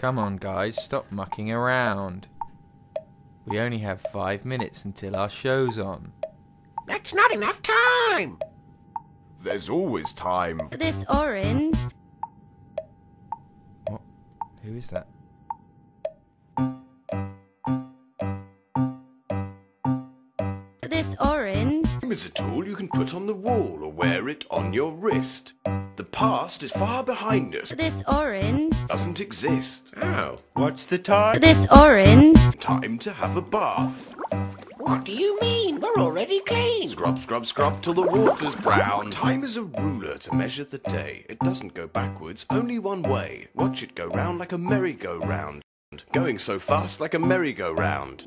Come on, guys, stop mucking around. We only have five minutes until our show's on. That's not enough time. There's always time. For this orange. What? Who is that? This orange. Time is a tool you can put on the wall or wear it on your wrist. The past is far behind us. This orange. Doesn't exist. Oh. What's the time? This orange. Time to have a bath. What do you mean? We're already clean. Scrub, scrub, scrub till the water's brown. Time is a ruler to measure the day. It doesn't go backwards, only one way. Watch it go round like a merry-go-round. Going so fast like a merry-go-round.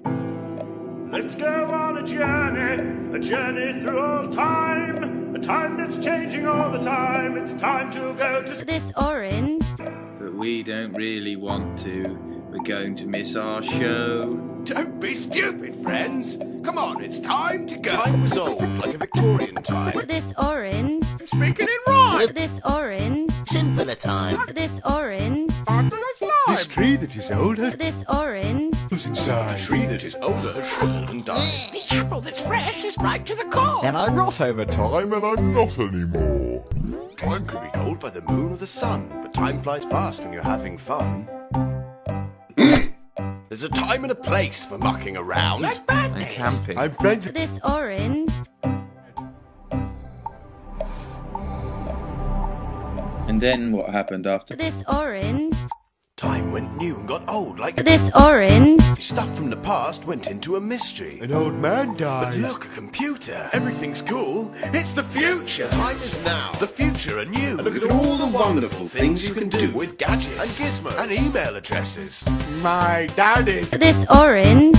Let's go on a journey, a journey through all time, a time that's changing all the time. It's time to go to. This orange. But we don't really want to. We're going to miss our show. Don't be stupid, friends. Come on, it's time to go. Time was old, like a Victorian time. This orange. Speaking in rhyme. This orange. Simpler time. This orange. This tree that is older This orange. Is A inside. tree that is older has shriveled and died. The apple that's fresh is ripe to the core. And I'm not over time and I'm not anymore. Time can be told by the moon or the sun, but time flies fast when you're having fun. There's a time and a place for mucking around. Like And camping. I'm friends This orange. And then what happened after? This orange. Time went new and got old like This orange. stuff from the past went into a mystery. An old man died. But look, a computer. Everything's cool. It's the future. Time is now. The future are new. And look at all the wonderful things you can do with gadgets and gizmos and email addresses. My dad is. This orange.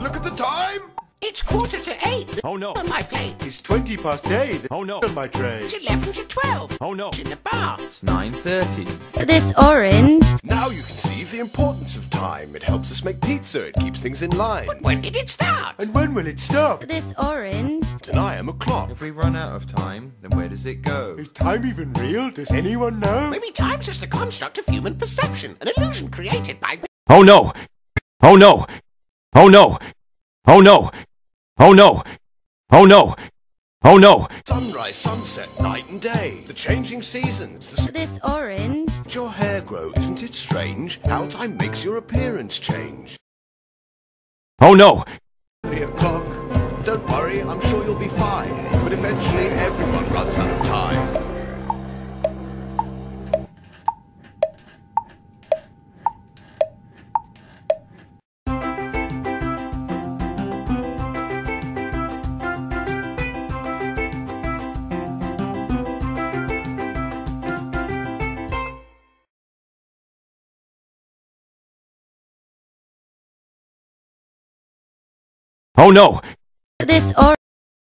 Look at the time. It's quarter to eight. Oh no! On my plate. It's 20 past 8 Oh no! on my tray. It's eleven to twelve. Oh no! In the bath. It's 9.30. So This orange. Now you can see the importance of time. It helps us make pizza. It keeps things in line. But When did it start? And when will it stop? This orange. And I am a clock. If we run out of time, then where does it go? Is time even real? Does anyone know? Maybe time's just a construct of human perception, an illusion created by. Oh no! Oh no! Oh no! Oh no! Oh no! Oh no! Oh no! Sunrise, sunset, night and day. The changing seasons. The This orange. your hair grow. Isn't it strange how time makes your appearance change? Oh no! Three o'clock. Don't worry, I'm sure you'll be fine. But eventually, everyone runs out of time. Oh no! This orange.